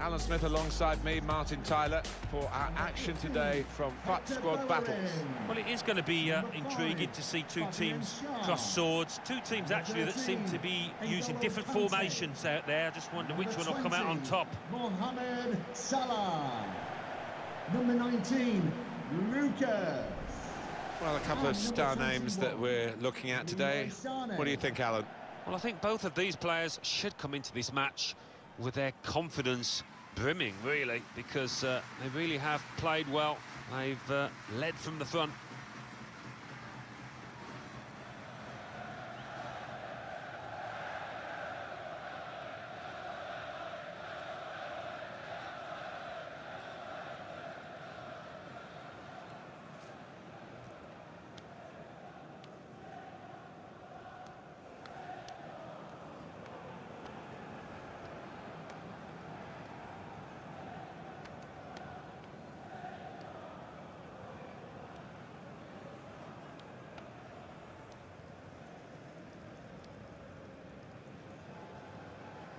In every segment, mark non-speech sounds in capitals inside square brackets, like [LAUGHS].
Alan Smith alongside me, Martin Tyler, for our action today from FUT Squad Battles. Well, it is going to be uh, intriguing to see two teams cross swords. Two teams, actually, that seem to be using different formations out there. I just wonder which one will come out on top. Mohamed Salah. Number 19, Lucas. Well, a couple of star names that we're looking at today. What do you think, Alan? Well, I think both of these players should come into this match with their confidence brimming, really, because uh, they really have played well. They've uh, led from the front.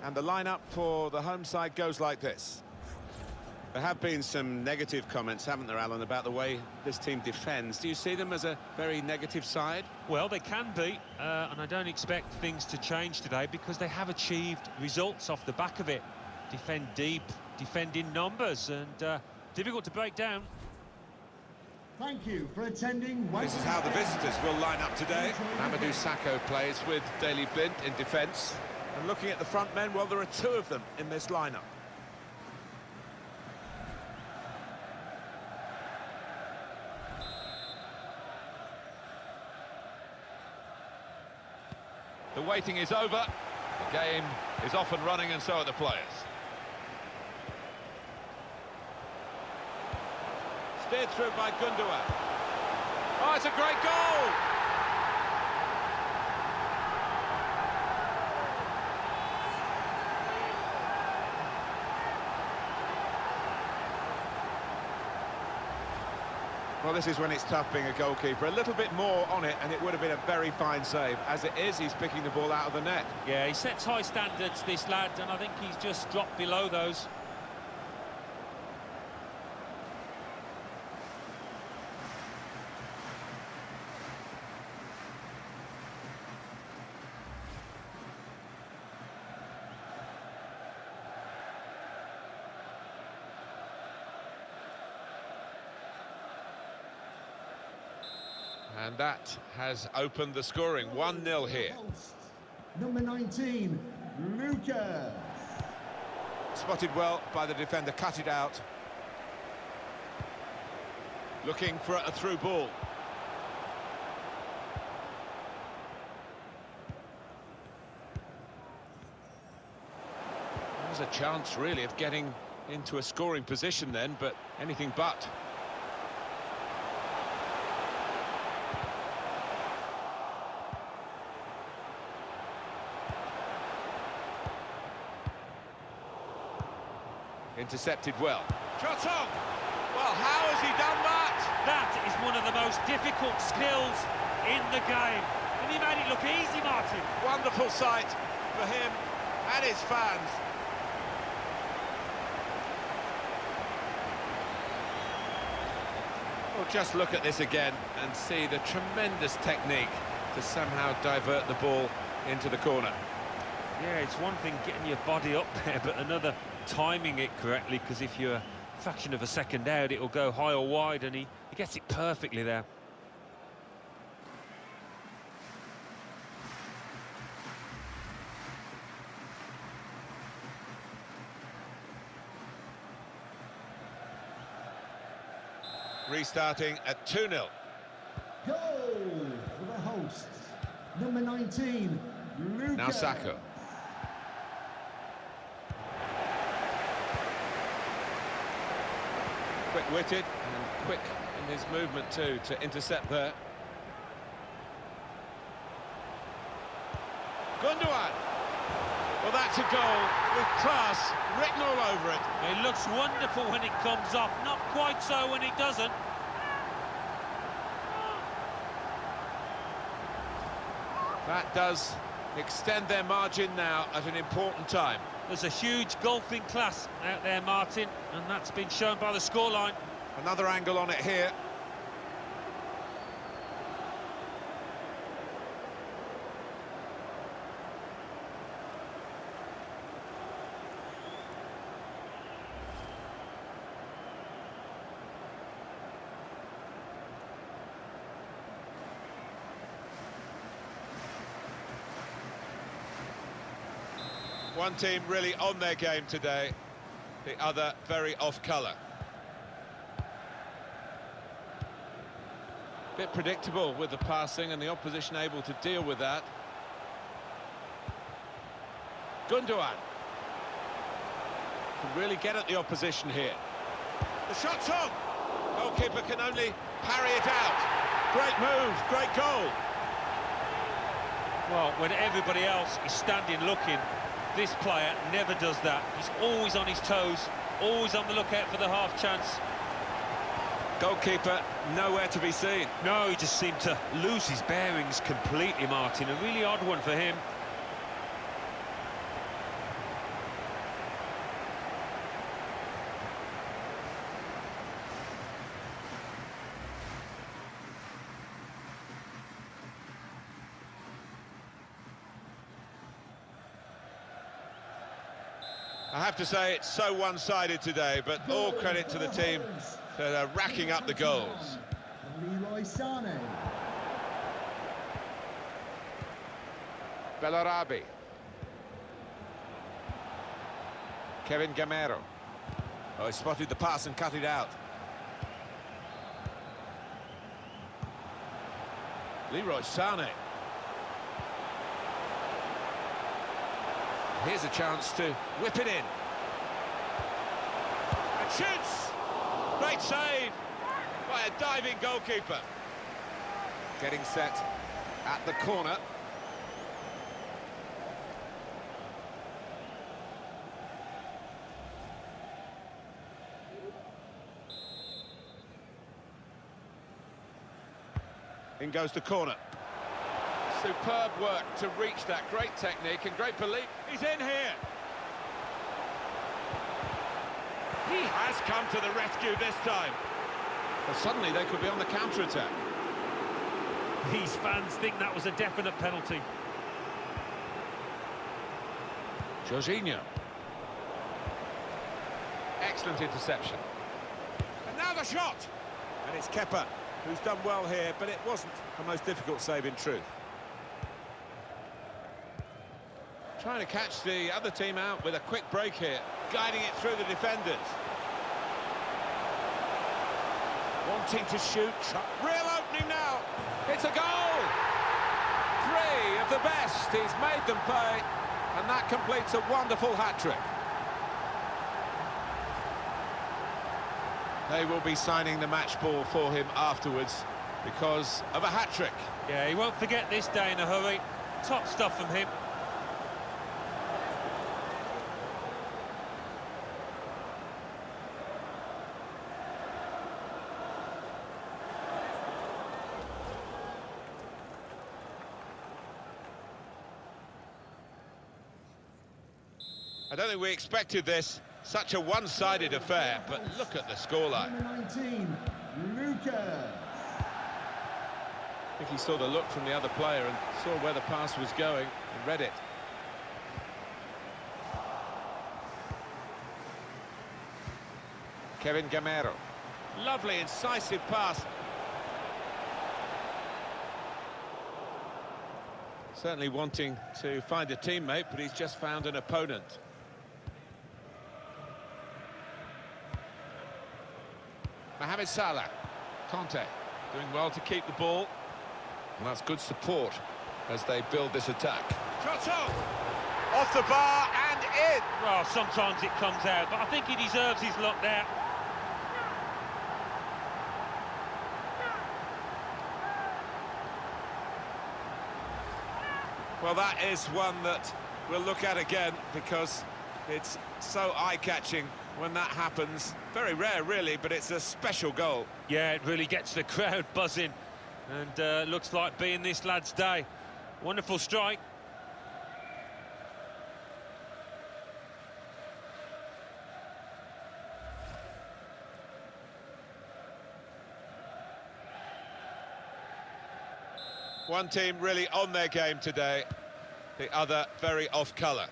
And the lineup for the home side goes like this. There have been some negative comments, haven't there, Alan, about the way this team defends. Do you see them as a very negative side? Well, they can be, uh, and I don't expect things to change today because they have achieved results off the back of it. Defend deep, defend in numbers, and uh, difficult to break down. Thank you for attending. This is how the visitors will line up today. Mamadou Sakho plays with Daley Blind in defence. And looking at the front men, well, there are two of them in this lineup. The waiting is over. The game is off and running, and so are the players. Steered through by Gundogan. Oh, it's a great goal! Well, this is when it's tough being a goalkeeper. A little bit more on it, and it would have been a very fine save. As it is, he's picking the ball out of the net. Yeah, he sets high standards, this lad, and I think he's just dropped below those. That has opened the scoring. 1-0 here. Number 19, Lucas. Spotted well by the defender, cut it out. Looking for a through ball. There's a chance, really, of getting into a scoring position then, but anything but. Intercepted well. Shot on! Well, how has he done that? That is one of the most difficult skills in the game. And he made it look easy, Martin. Wonderful sight for him and his fans. Well, just look at this again and see the tremendous technique to somehow divert the ball into the corner. Yeah, it's one thing getting your body up there, but another timing it correctly, because if you're a fraction of a second out, it'll go high or wide, and he, he gets it perfectly there. Restarting at 2-0. Goal for the hosts. Number 19, Lucas. Now Sakho. Quick-witted and quick in his movement too to intercept there. Gundogan. Well, that's a goal with class written all over it. It looks wonderful when it comes off, not quite so when it doesn't. That does extend their margin now at an important time. There's a huge golfing class out there, Martin, and that's been shown by the scoreline. Another angle on it here. One team really on their game today, the other very off colour. Bit predictable with the passing and the opposition able to deal with that. Gundogan. Can really get at the opposition here. The shot's on! Goalkeeper can only parry it out. Great move, great goal. Well, when everybody else is standing looking, this player never does that. He's always on his toes, always on the lookout for the half chance. Goalkeeper nowhere to be seen. No, he just seemed to lose his bearings completely, Martin. A really odd one for him. Have to say it's so one-sided today, but all credit to the team that uh, are racking up the goals. Leroy Sane. Bellarabi. Kevin Gameiro. Oh, he spotted the pass and cut it out. Leroy Sane. Here's a chance to whip it in. And shoots! Great save by a diving goalkeeper. Getting set at the corner. In goes the corner. Superb work to reach that. Great technique and great belief. He's in here. He has come to the rescue this time. Well, suddenly they could be on the counter-attack. These fans think that was a definite penalty. Jorginho. Excellent interception. And now the shot! And it's Kepper, who's done well here, but it wasn't the most difficult save in truth. Trying to catch the other team out with a quick break here, guiding it through the defenders. Wanting to shoot. Real opening now. It's a goal! Three of the best. He's made them pay. And that completes a wonderful hat-trick. They will be signing the match ball for him afterwards because of a hat-trick. Yeah, he won't forget this day in a hurry. Top stuff from him. Don't think we expected this, such a one-sided affair, but look at the scoreline. Number 19, Lucas. I think he saw the look from the other player and saw where the pass was going and read it. Kevin Gameiro. Lovely, incisive pass. Certainly wanting to find a teammate, but he's just found an opponent. Mohamed Salah. Conte doing well to keep the ball. And that's good support as they build this attack. Shot on! Off the bar and in! Well, sometimes it comes out, but I think he deserves his luck there. Well, that is one that we'll look at again because it's so eye-catching when that happens. Very rare, really, but it's a special goal. Yeah, it really gets the [LAUGHS] crowd buzzing. And uh, looks like being this lad's day. Wonderful strike. One team really on their game today, the other very off colour.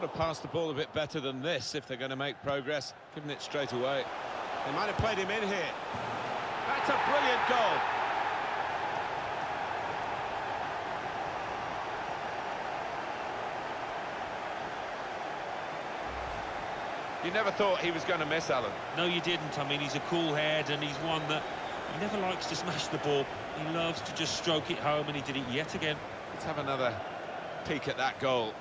Got to pass the ball a bit better than this if they're going to make progress, giving it straight away. They might have played him in here. That's a brilliant goal. You never thought he was going to miss, Alan. No, you didn't. I mean, he's a cool head and he's one that he never likes to smash the ball. He loves to just stroke it home and he did it yet again. Let's have another peek at that goal.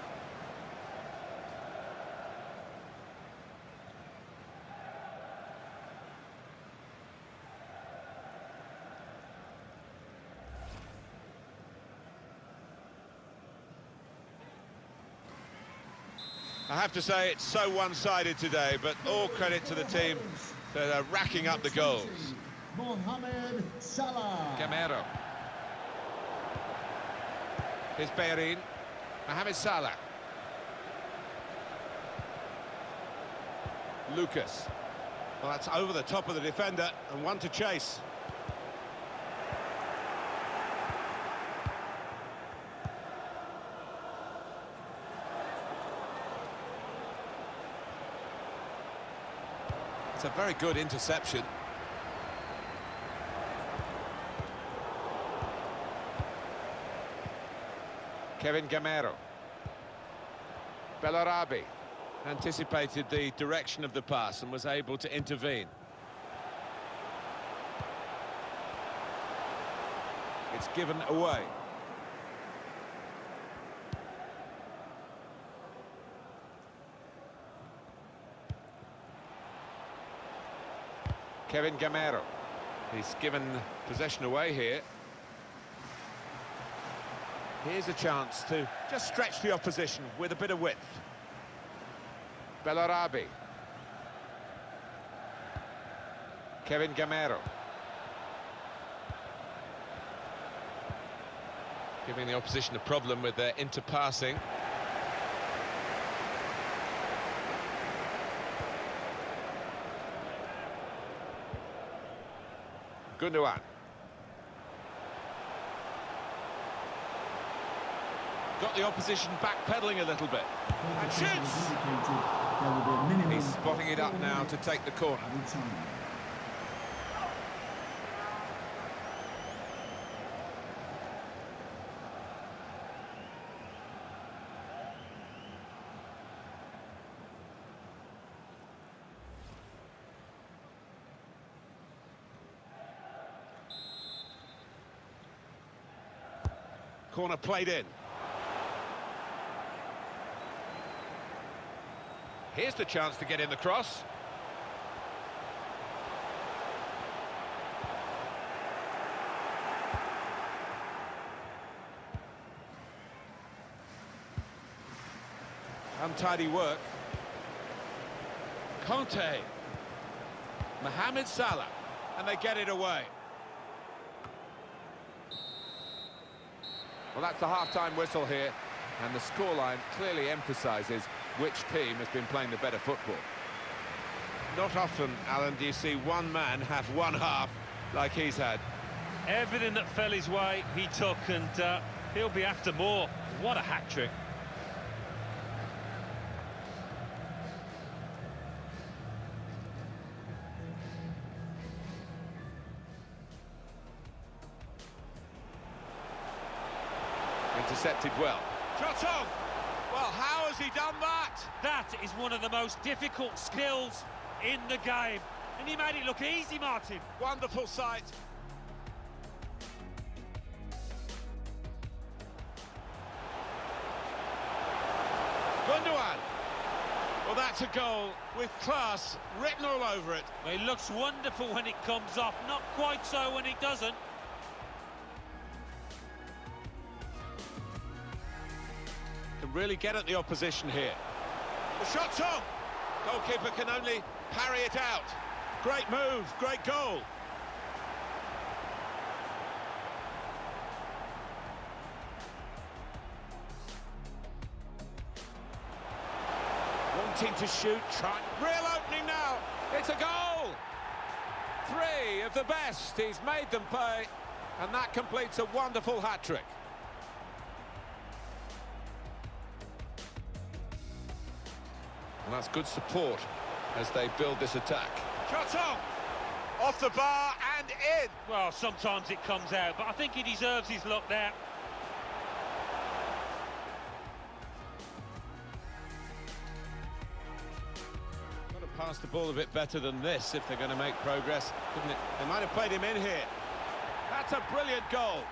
I have to say it's so one-sided today, but all credit to the team that uh, are racking up the goals. Mohamed Salah. Gameiro. Here's Bellerin. Mohamed Salah. Lucas. Well, that's over the top of the defender and one to chase. It's a very good interception. Kevin Gameiro. Bellarabi anticipated the direction of the pass and was able to intervene. It's given away. Kevin Gameiro. He's given possession away here. Here's a chance to just stretch the opposition with a bit of width. Bellarabi. Kevin Gameiro. Giving the opposition a problem with their interpassing. Gundogan. Got the opposition backpedaling a little bit. And shoots! He's spotting it up now to take the corner. Corner played in. Here's the chance to get in the cross. Untidy work. Conte. Mohamed Salah. And they get it away. Well, that's the half-time whistle here. And the scoreline clearly emphasises which team has been playing the better football. Not often, Alan, do you see one man have one half like he's had. Everything that fell his way, he took, and uh, he'll be after more. What a hat-trick. Intercepted well. Shot on! Well, how has he done that? That is one of the most difficult skills in the game. And he made it look easy, Martin. Wonderful sight. Gundogan. Well, that's a goal with class written all over it. Well, it looks wonderful when it comes off, not quite so when it doesn't. Can really get at the opposition here. The shot's on. Goalkeeper can only parry it out. Great move, great goal. Wanting to shoot, try. Real opening now. It's a goal. Three of the best. He's made them pay. And that completes a wonderful hat-trick. Well, that's good support as they build this attack. Shot on! Off the bar and in! Well, sometimes it comes out, but I think he deserves his luck there. Got to pass the ball a bit better than this if they're going to make progress, couldn't it? They might have played him in here. That's a brilliant goal.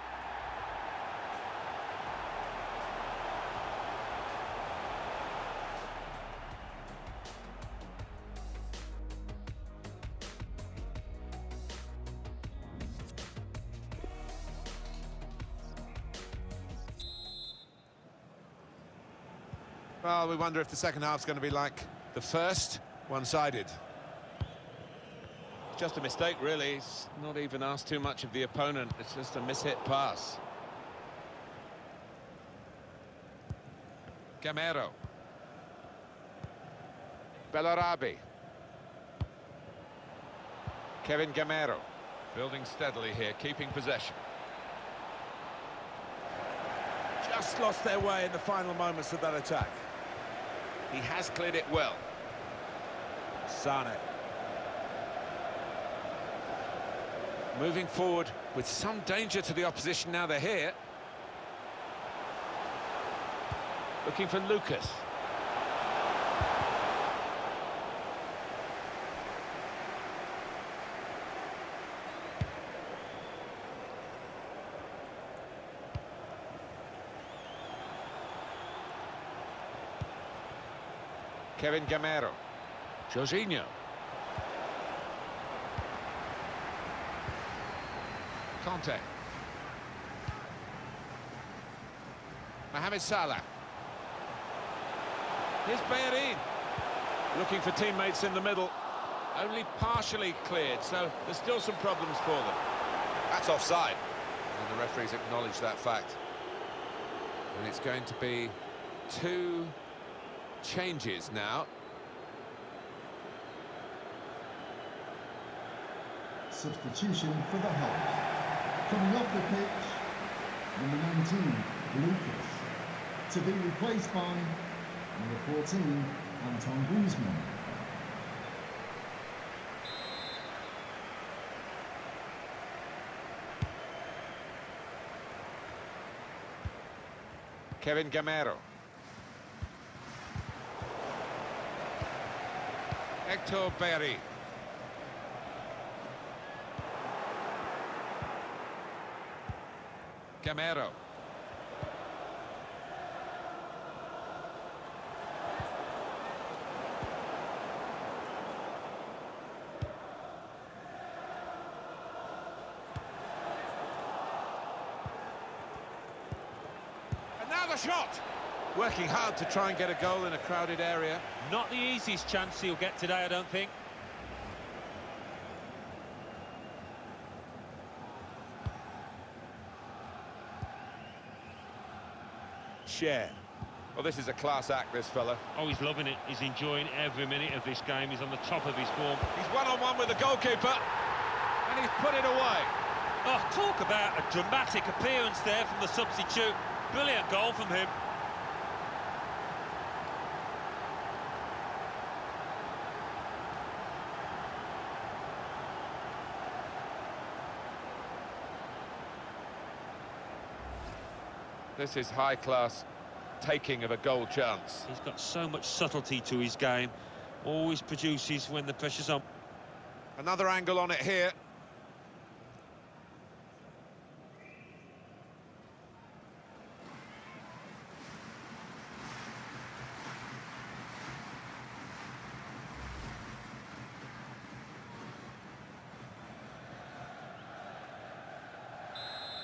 Well, we wonder if the second half's going to be like the first, one-sided. Just a mistake, really. He's not even asked too much of the opponent. It's just a mishit pass. Gameiro. Bellarabi. Kevin Gameiro. Building steadily here, keeping possession. Just lost their way in the final moments of that attack. He has cleared it well. Sane. Moving forward with some danger to the opposition now they're here. Looking for Lucas. Kevin Gameiro. Jorginho. Conte. Mohamed Salah. Here's Bellerin. Looking for teammates in the middle. Only partially cleared, so there's still some problems for them. That's offside. And the referees acknowledge that fact. And it's going to be two changes now. Substitution for the Hulk. Coming off the pitch, number 19, Lucas. To be replaced by number 14, Anton Griezmann. Kevin Gameiro. Hector Berry. Gameiro. And shot! Working hard to try and get a goal in a crowded area. Not the easiest chance he'll get today, I don't think. Share. Well, this is a class act, this fella. Oh, he's loving it. He's enjoying every minute of this game. He's on the top of his form. He's one-on-one with the goalkeeper, and he's put it away. Oh, talk about a dramatic appearance there from the substitute. Brilliant goal from him. This is high-class taking of a goal chance. He's got so much subtlety to his game. Always produces when the pressure's on. Another angle on it here.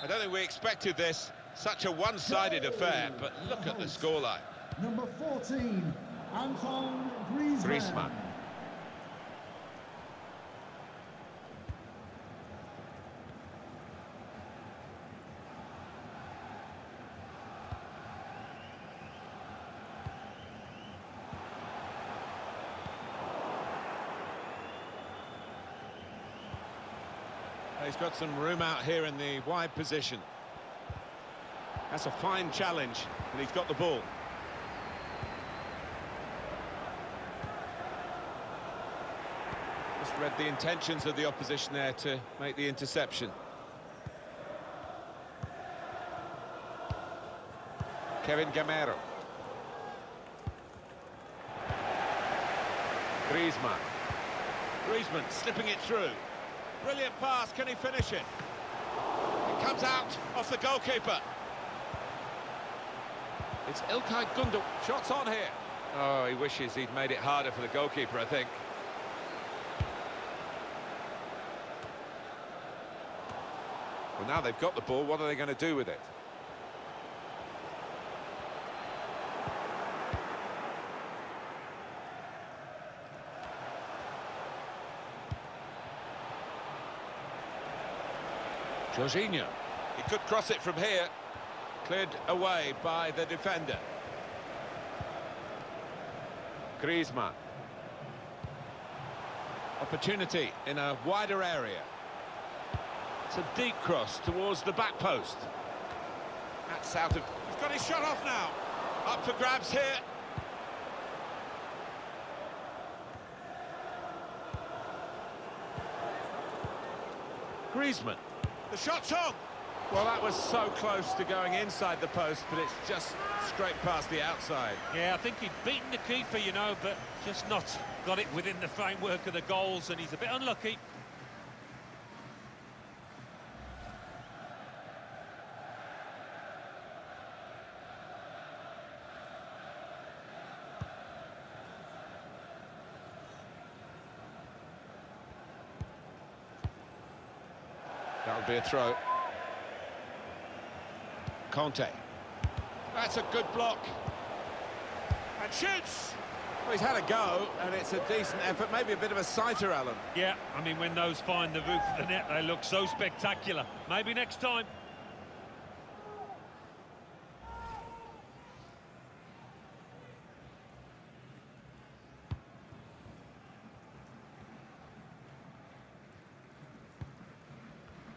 I don't think we expected this. Such a one-sided affair, but look at the scoreline. Number 14, Anton Griezmann. Griezmann. He's got some room out here in the wide position. That's a fine challenge, and he's got the ball. Just read the intentions of the opposition there to make the interception. Kevin Gameiro. Griezmann. Griezmann slipping it through. Brilliant pass, can he finish it? It comes out off the goalkeeper. It's Ilkay Gundogan. Shots on here. Oh, he wishes he'd made it harder for the goalkeeper, I think. Well, now they've got the ball, what are they going to do with it? Jorginho. He could cross it from here. Cleared away by the defender. Griezmann. Opportunity in a wider area. It's a deep cross towards the back post. That's out of... He's got his shot off now. Up for grabs here. Griezmann. The shot's on. Well, that was so close to going inside the post, but it's just straight past the outside. Yeah, I think he'd beaten the keeper, you know, but just not got it within the framework of the goals, and he's a bit unlucky. That would be a throw. Conte. That's a good block. And shoots! Well, he's had a go, and it's a decent effort. Maybe a bit of a sighter, Alan. Yeah, I mean, when those find the roof of the net, they look so spectacular. Maybe next time.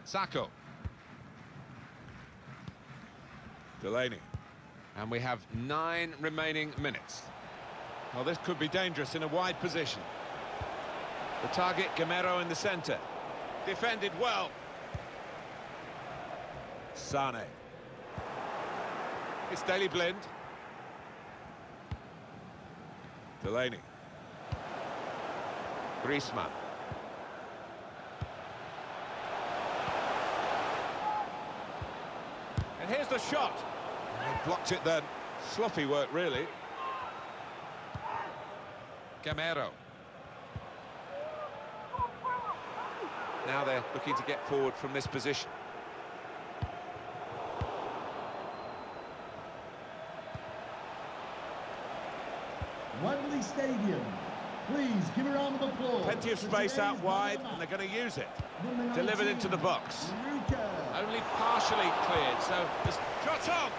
Sakho. Delaney. And we have nine remaining minutes. Well, this could be dangerous in a wide position. The target, Gameiro in the centre. Defended well. Sane. It's Daley Blind. Delaney. Griezmann. And here's the shot. He blocked it then. Sloppy work, really. Gameiro. Now they're looking to get forward from this position. Wembley Stadium. Please give a round of applause. Plenty of space out wide, and they're going to use it. Delivered into the box. Ruka. Only partially cleared, so this shot on.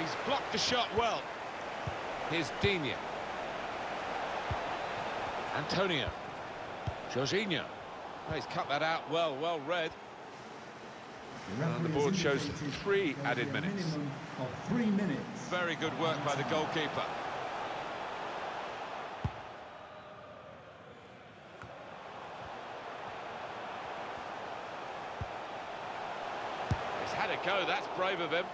He's blocked the shot well. Here's Digne. Antonio. Jorginho. Oh, he's cut that out well, well read. The And the board shows three added minutes. Of three minutes. Very good work by the goalkeeper. He's had a go, that's brave of him.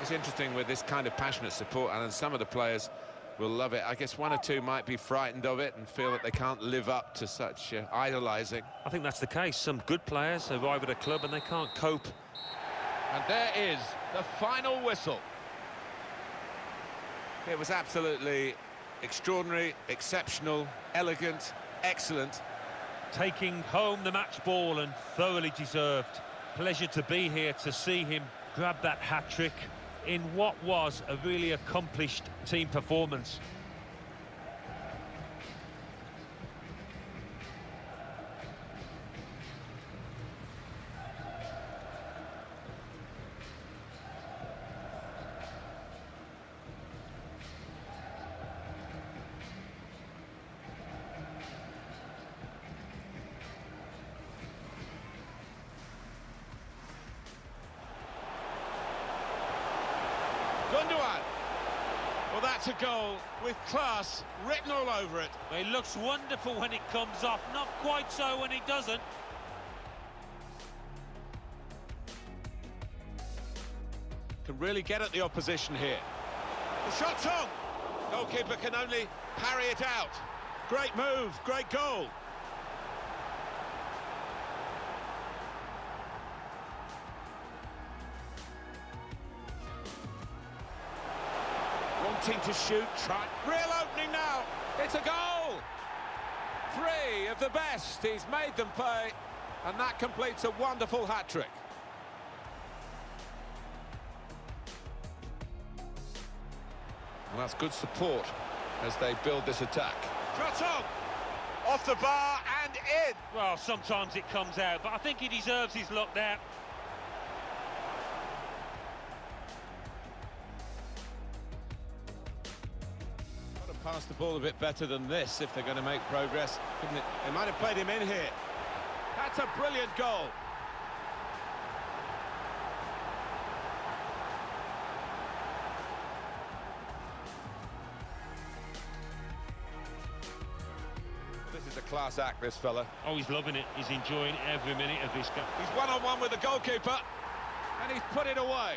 It's interesting with this kind of passionate support, and some of the players will love it. I guess one or two might be frightened of it and feel that they can't live up to such uh, idolising. I think that's the case. Some good players arrive at a club and they can't cope. And there is the final whistle. It was absolutely extraordinary, exceptional, elegant, excellent. Taking home the match ball and thoroughly deserved. Pleasure to be here to see him grab that hat-trick in what was a really accomplished team performance. Gundogan. Well, that's a goal with class written all over it. It looks wonderful when it comes off, not quite so when it doesn't. Can really get at the opposition here. The shot's on. Goalkeeper can only parry it out. Great move, great goal. Wanting to shoot, try. Real opening now. It's a goal! Three of the best. He's made them pay, and that completes a wonderful hat-trick. Well, that's good support as they build this attack. Shot on. Off the bar and in. Well, sometimes it comes out, but I think he deserves his luck there. Pass the ball a bit better than this if they're going to make progress, couldn't it? They might have played him in here. That's a brilliant goal. This is a class act, this fella. Oh, he's loving it. He's enjoying every minute of this game. He's one-on-one with the goalkeeper, and he's put it away.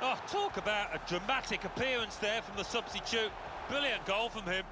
Oh, talk about a dramatic appearance there from the substitute. Brilliant goal from him.